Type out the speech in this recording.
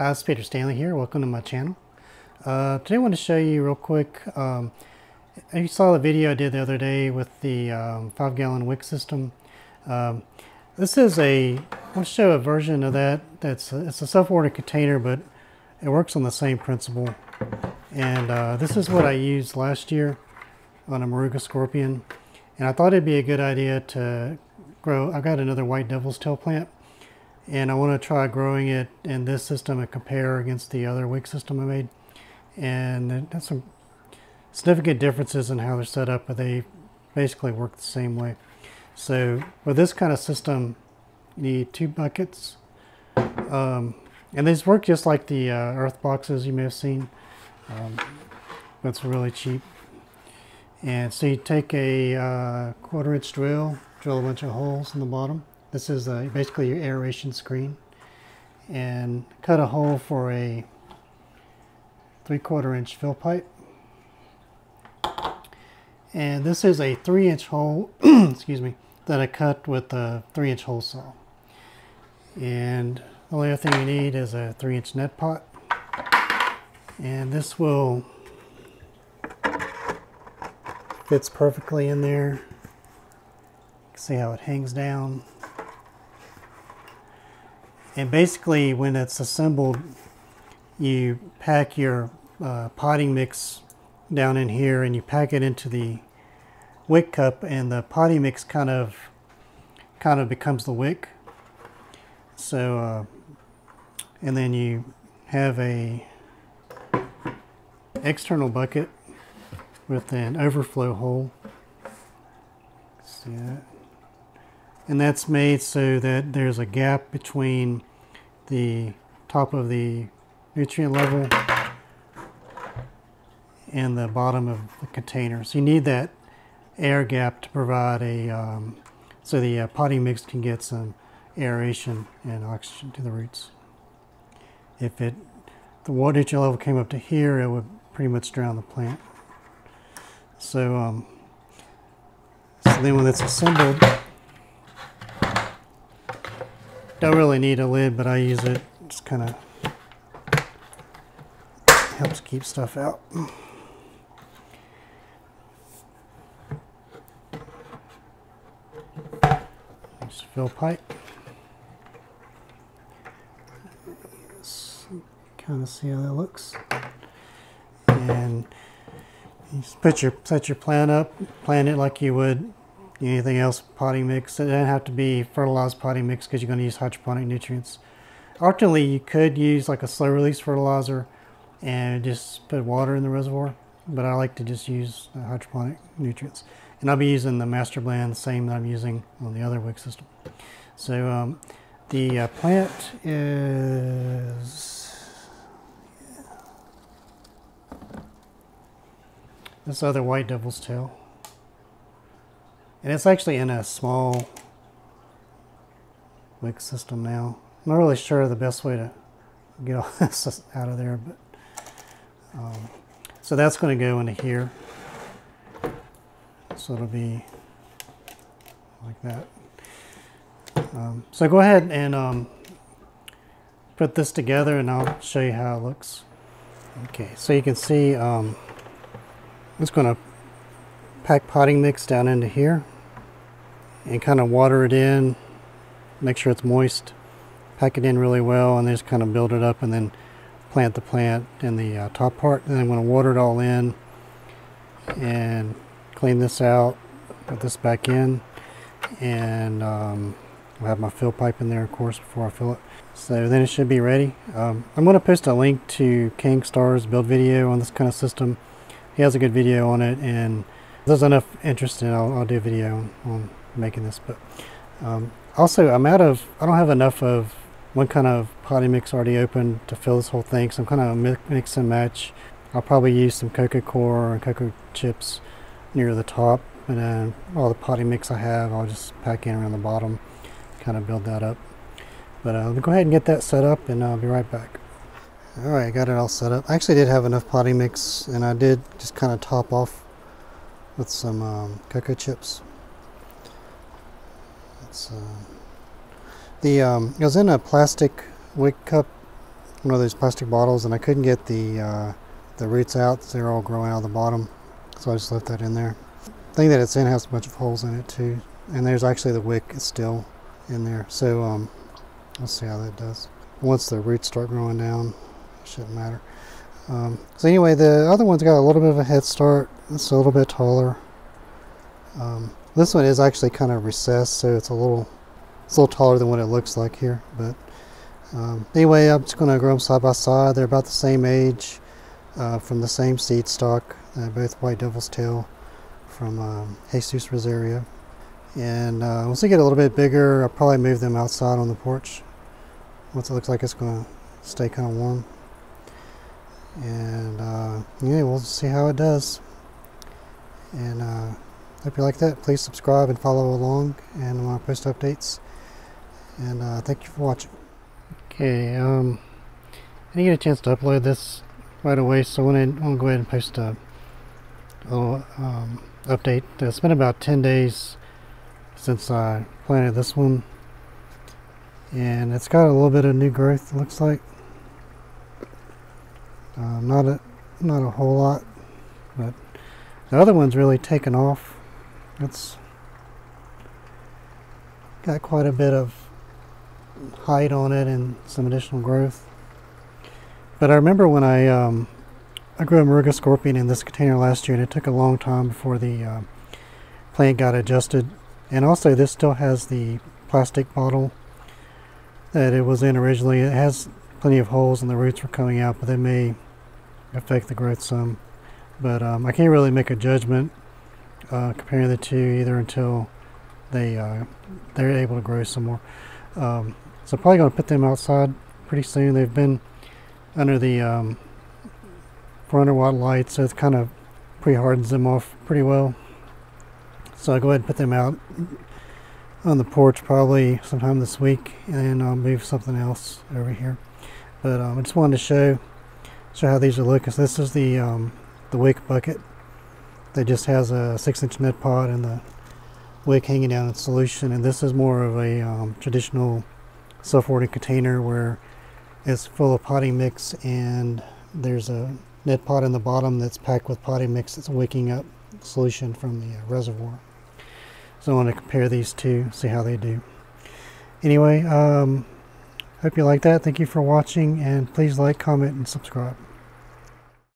Hi, it's Peter Stanley here. Welcome to my channel. Uh, today I want to show you real quick. Um, you saw the video I did the other day with the um, five gallon wick system. Um, this is a, I want to show a version of that. That's a, it's a self-watering container, but it works on the same principle. And uh, this is what I used last year on a Moruga Scorpion. And I thought it'd be a good idea to grow, I've got another white devil's tail plant and I want to try growing it in this system and compare against the other wick system I made. And there's some significant differences in how they're set up, but they basically work the same way. So with this kind of system, you need two buckets. Um, and these work just like the uh, earth boxes you may have seen. Um, it's really cheap. And so you take a uh, quarter inch drill, drill a bunch of holes in the bottom this is uh, basically your aeration screen. And cut a hole for a three quarter inch fill pipe. And this is a three inch hole, excuse me, that I cut with a three inch hole saw. And the only other thing you need is a three inch net pot. And this will fits perfectly in there. See how it hangs down. And basically when it's assembled, you pack your uh, potting mix down in here and you pack it into the wick cup and the potting mix kind of kind of becomes the wick. So, uh, and then you have a external bucket with an overflow hole. See that? And that's made so that there's a gap between the top of the nutrient level and the bottom of the container. So you need that air gap to provide a, um, so the uh, potting mix can get some aeration and oxygen to the roots. If it, the water nutrient level came up to here, it would pretty much drown the plant. So, um, so then when it's assembled, don't really need a lid, but I use it. Just kind of helps keep stuff out. Just fill pipe. Kind of see how that looks. And you put your set your plant up, plant it like you would anything else potting mix. It doesn't have to be fertilized potting mix because you're going to use hydroponic nutrients. Alternately, you could use like a slow release fertilizer and just put water in the reservoir, but I like to just use hydroponic nutrients. And I'll be using the Master Blend, same that I'm using on the other wick system. So um, the uh, plant is this other white devil's tail. And it's actually in a small wick system now. I'm not really sure the best way to get all this out of there, but um, so that's going to go into here. So it'll be like that. Um, so go ahead and um, put this together and I'll show you how it looks. Okay, so you can see um, it's going to pack potting mix down into here and kind of water it in make sure it's moist pack it in really well and then just kind of build it up and then plant the plant in the uh, top part. And then I'm going to water it all in and clean this out put this back in and um, I'll have my fill pipe in there of course before I fill it. So then it should be ready. Um, I'm going to post a link to Khang Starr's build video on this kind of system. He has a good video on it and there's enough interest in it, I'll, I'll do a video on, making this. But um, also, I'm out of, I don't have enough of one kind of potty mix already open to fill this whole thing. So I'm kind of mix and match. I'll probably use some cocoa coir and cocoa chips near the top. And then all the potty mix I have, I'll just pack in around the bottom, kind of build that up. But uh, go ahead and get that set up and I'll be right back. Alright, I got it all set up. I actually did have enough potting mix and I did just kind of top off with some um, cocoa chips. It's, uh, the um, it was in a plastic wick cup one of those plastic bottles and I couldn't get the uh, the roots out. so They're all growing out of the bottom. So I just left that in there. The thing that it's in has a bunch of holes in it too. And there's actually the wick still in there. So um, let's see how that does. Once the roots start growing down, it shouldn't matter. Um, so anyway, the other one's got a little bit of a head start. It's a little bit taller. Um, this one is actually kind of recessed, so it's a little, it's a little taller than what it looks like here. But um, anyway, I'm just going to grow them side by side. They're about the same age, uh, from the same seed stock, both white devil's tail from um, Jesus Rosario. And uh, once they get a little bit bigger, I'll probably move them outside on the porch. Once it looks like it's going to stay kind of warm. And uh, yeah, we'll see how it does. And uh, hope you like that. Please subscribe and follow along, and when I post updates. And uh, thank you for watching. Okay, um, I didn't get a chance to upload this right away, so I want to go ahead and post a, a little um, update. It's been about 10 days since I planted this one, and it's got a little bit of new growth. It looks like uh, not a not a whole lot, but the other one's really taken off. It's got quite a bit of height on it and some additional growth. But I remember when I um, I grew a Moruga scorpion in this container last year, and it took a long time before the uh, plant got adjusted. And also, this still has the plastic bottle that it was in originally. It has plenty of holes, and the roots were coming out, but they may affect the growth some. But um, I can't really make a judgment uh, comparing the two either until they uh, they're able to grow some more. Um, so probably going to put them outside pretty soon. They've been under the um, 400 watt light, so it's kind of pre-hardens them off pretty well. So I'll go ahead and put them out on the porch probably sometime this week, and I'll move something else over here. But um, I just wanted to show show how these are looking. So this is the um, the wick bucket that just has a six inch net pot and the wick hanging down in solution. And this is more of a um, traditional self-watering container where it's full of potting mix and there's a net pot in the bottom that's packed with potting mix that's wicking up solution from the uh, reservoir. So I want to compare these two, see how they do. Anyway, um, hope you like that. Thank you for watching and please like, comment, and subscribe.